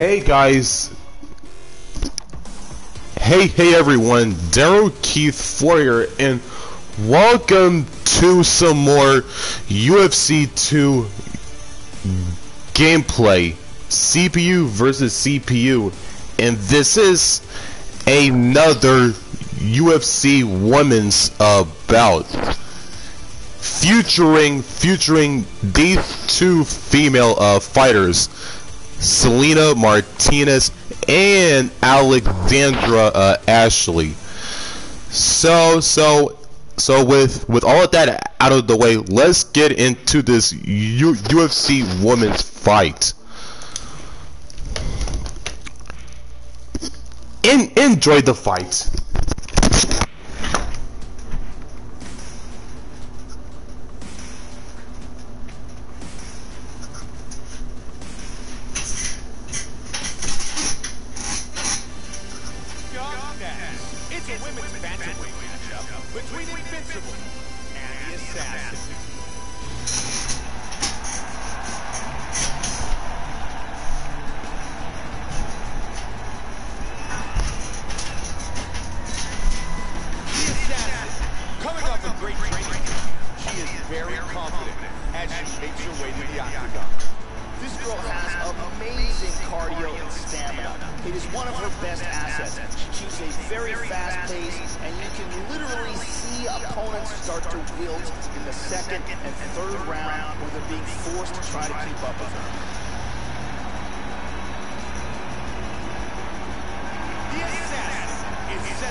Hey guys! Hey, hey everyone, Darryl Keith Ford, and welcome to some more UFC 2 gameplay. CPU versus CPU, and this is another UFC Women's uh, bout. Featuring, featuring these two female uh, fighters. Salina Martinez, and Alexandra uh, Ashley. So, so, so with with all of that out of the way, let's get into this U- UFC women's fight. Enjoy the fight.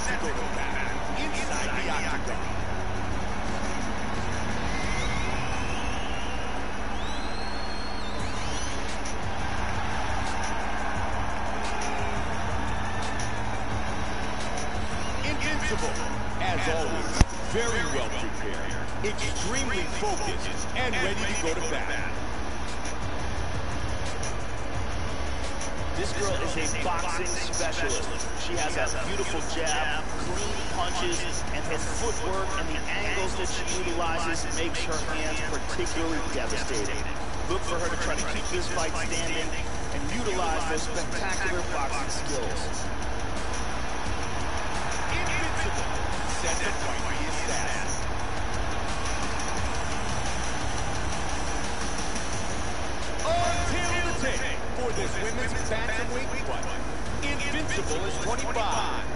sensible inside the octagon. Invincible, as always, very well prepared, extremely focused, and ready to go to battle. This girl is a boxing specialist. She has a beautiful jab, clean punches, and her footwork and the angles that she utilizes makes her hands particularly devastating. Look for her to try to keep this fight standing and utilize her spectacular boxing skills. this women's bantamweight fight. Invincible is 25.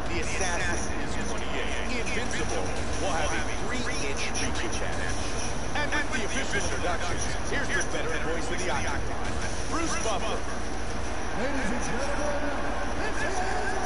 The Assassin is 28. Invincible will have a three-inch reach advantage. And with the official introductions, here's the veteran voice of the octagon, Bruce Buffer. Ladies and gentlemen,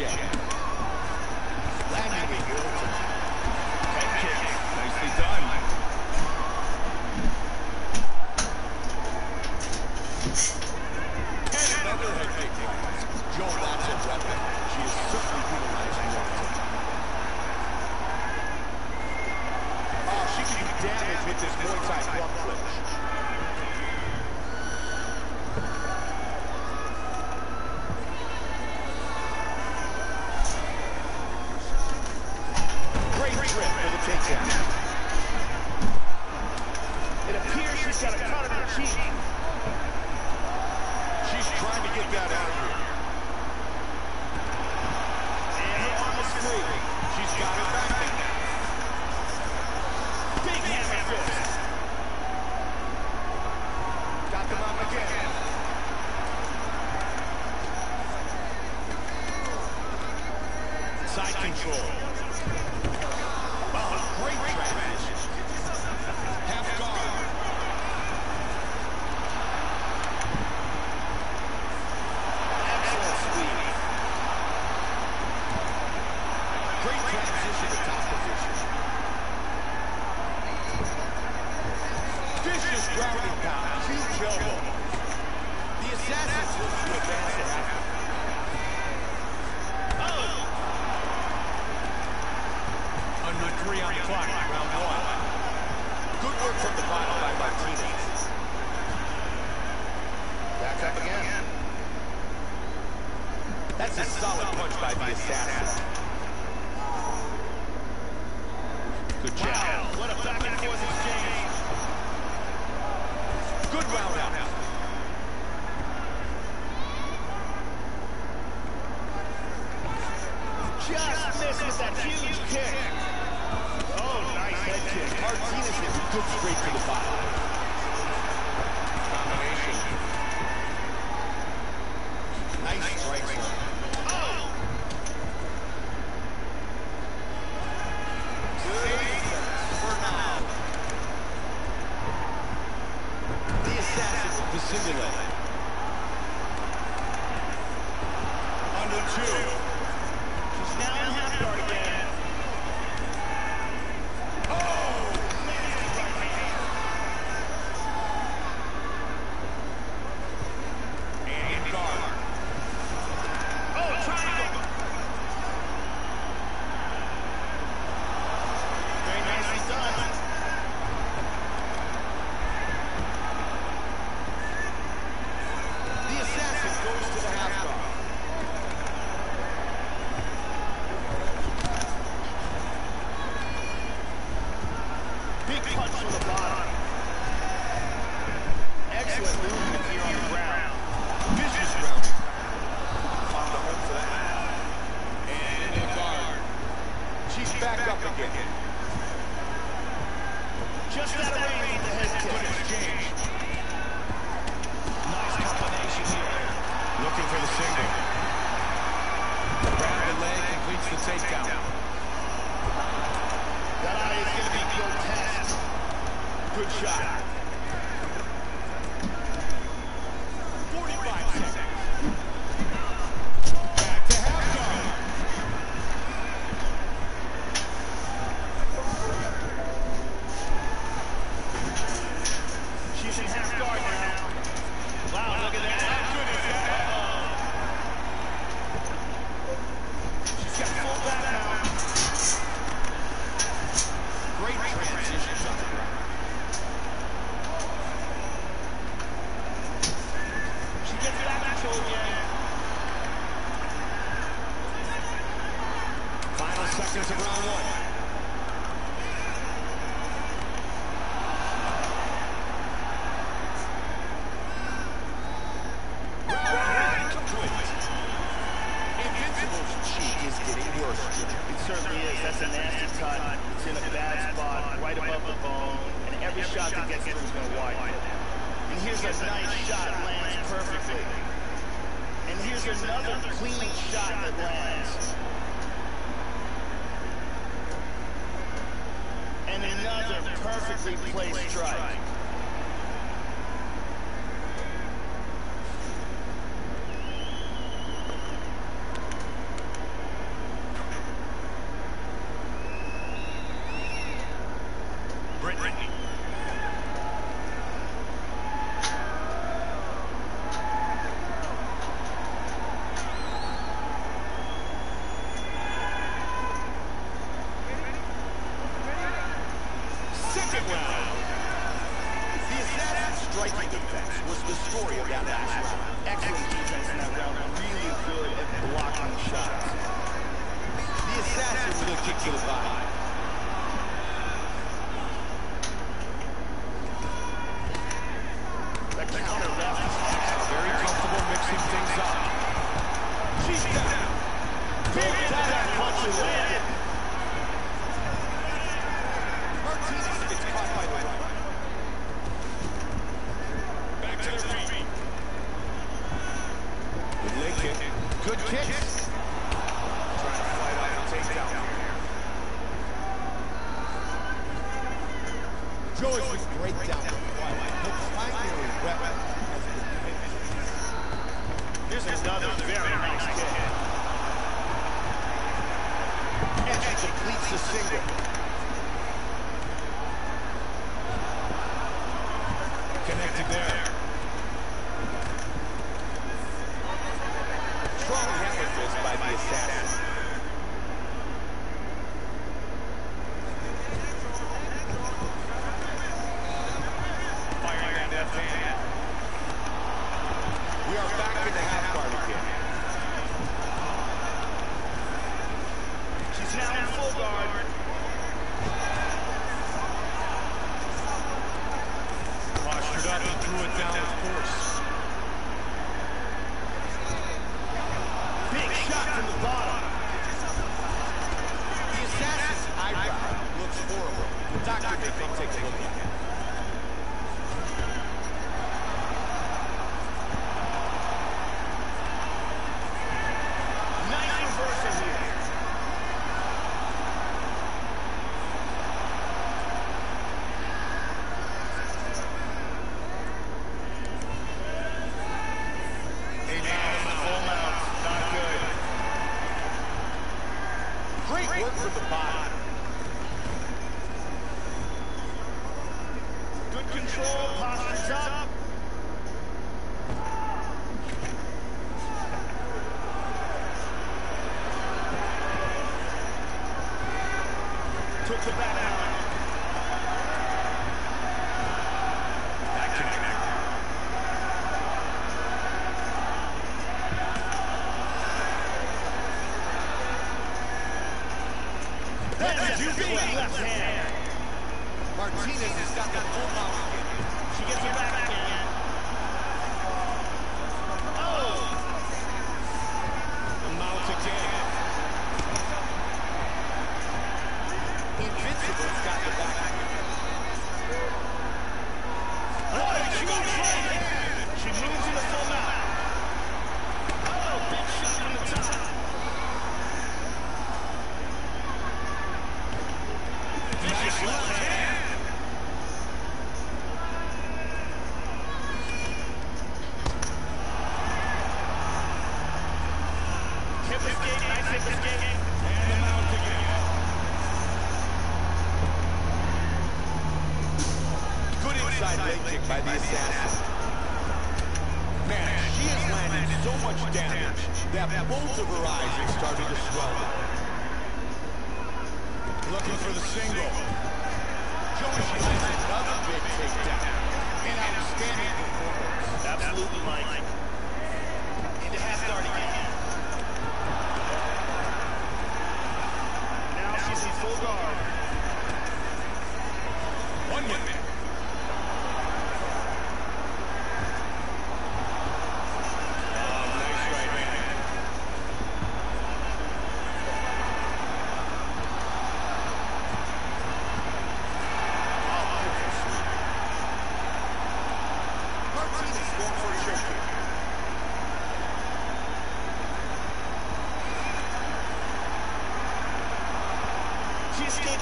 Jet. Side control. Well, great, great shot. That's a nasty cut. It's in a bad spot, right above the bone, and every shot that gets through is going to widen it. And here's a nice shot, lands perfectly. And here's another clean shot that lands. And another perfectly placed strike. The assassin's striking defense was the story of that last round. Excellent defense in that round. Really good at blocking shots. The assassin with a kick to the body. Here's another very nice kick. And she completes the single. Connected there. Strong hammer fist by the assassin. Firing that left hand. We are back in the half guard again. She's now in full guard. Postured up and threw it down with force. Big shot from the bottom. The assassin's eyebrow looks horrible. May come take a look at it. Nice reversal here. Hey, man, in the full mount. Not good. Great work from the bottom. Good control, posture's up. Took the back line. Back connect. That's left hand. Martinez has got the full again. She gets it back again. Inside leg kick by the assassin. Man, she has landed so much damage that both of her eyes have started to swell up. Looking for the single. Lands another big takedown. An outstanding performance. Absolutely, Mike. Into half guard again. Now she's in full guard.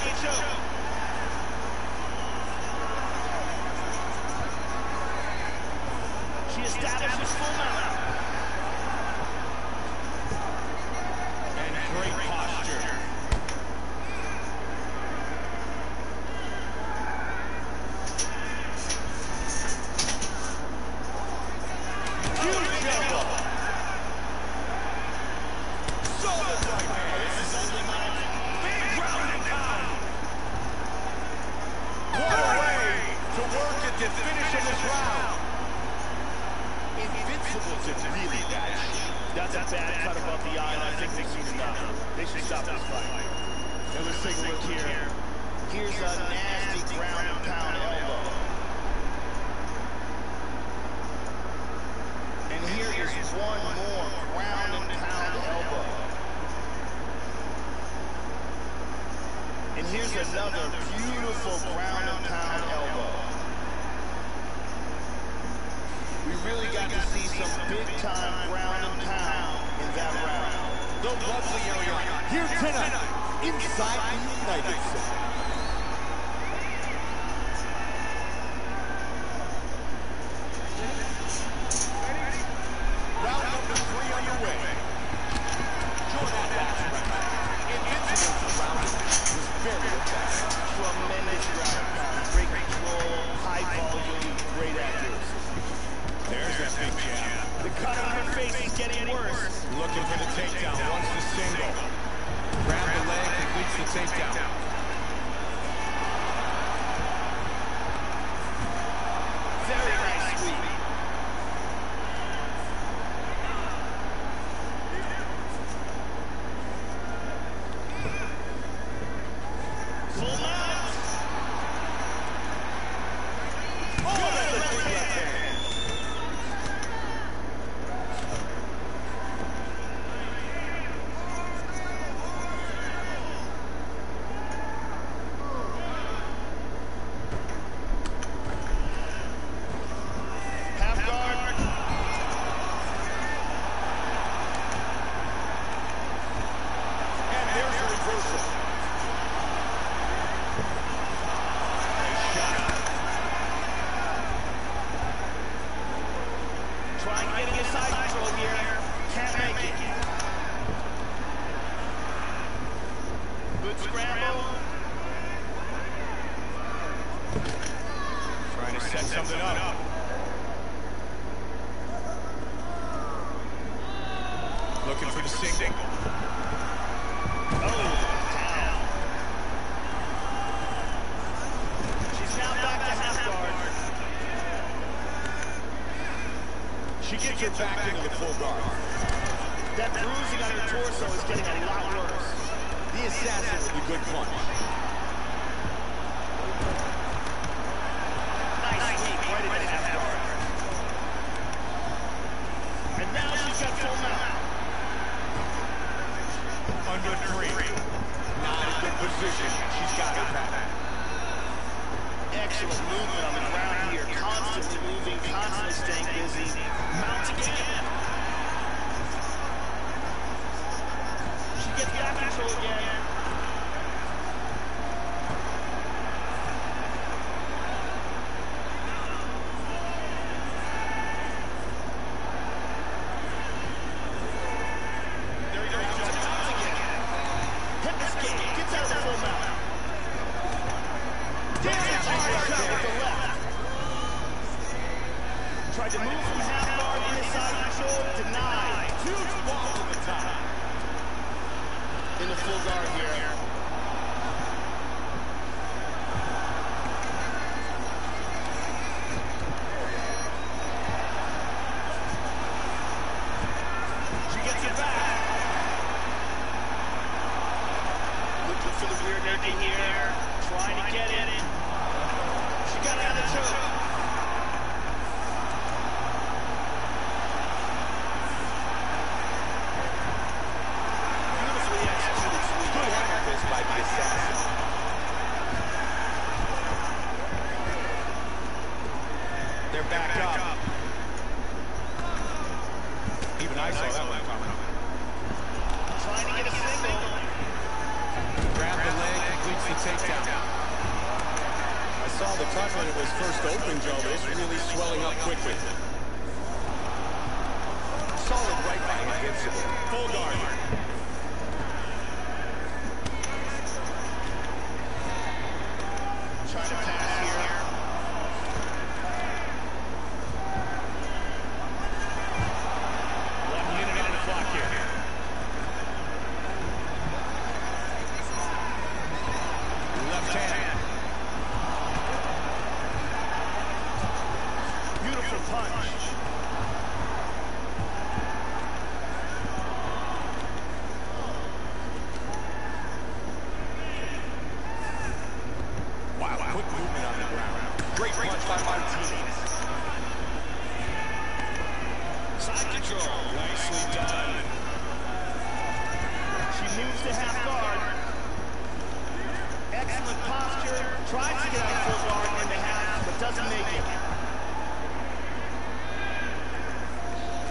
72. another beautiful ground and pound elbow. We really got to see some big time ground and pound in that round. The lovely area here tonight inside the United Center. the takedown. opens it up. Looking, Looking for the single. single. Oh. She gets, she gets her back, back into the full guard. That bruising on her torso is getting a lot worse. The assassin will be good punch. under three. Not in good position. She's got it back. Excellent movement on the ground here. Constantly moving, constantly staying busy. Mounts again. She gets back control again. here, trying to get in.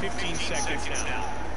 15 seconds now.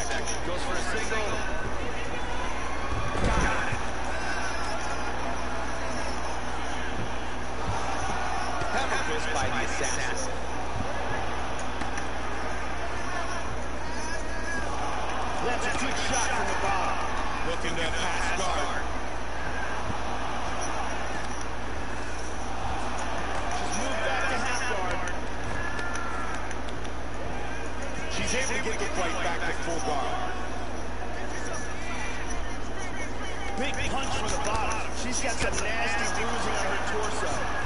second. Goes for a single. By the assassin. That's a good shot from the bar. Looking to pass guard. Big punch from the bottom. She's got some nasty bruising on her torso.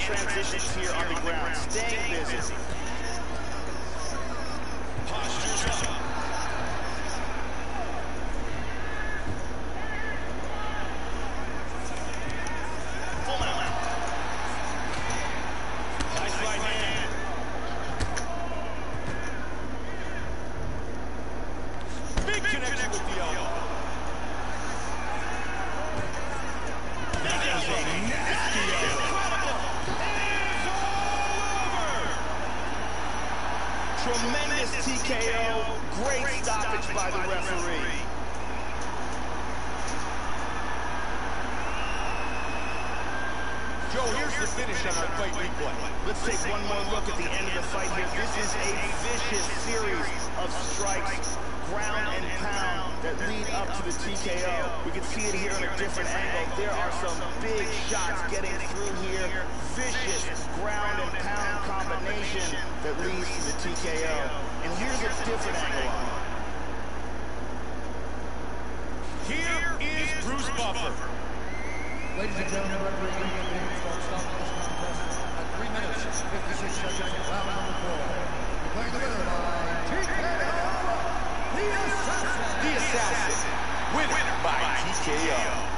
transitions here on the ground, staying busy. Lead up to the TKO. We can see it here in a different angle. There are some big shots getting through here. Vicious ground and pound combination that leads to the TKO. And here's a different angle. Here is Bruce Buffer. Ladies and gentlemen, referee Ian Davis this contest at 3 minutes, 56 seconds, round number four. Declaring the winner by TKO, the Assassin. The Assassin, winner by TKO.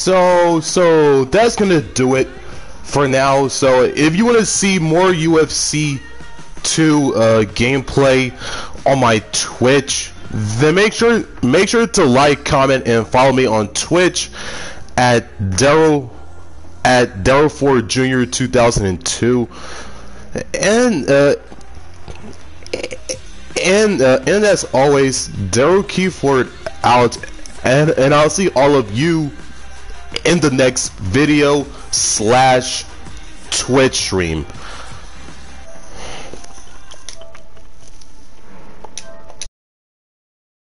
So, so that's gonna do it for now. So, if you want to see more UFC 2 uh, gameplay on my Twitch, then make sure make sure to like, comment, and follow me on Twitch at Darryl at Darryl Ford Jr. 2002, and uh, and uh, and as always, Darryl Keith Ford out, and and I'll see all of you in the next video slash Twitch stream.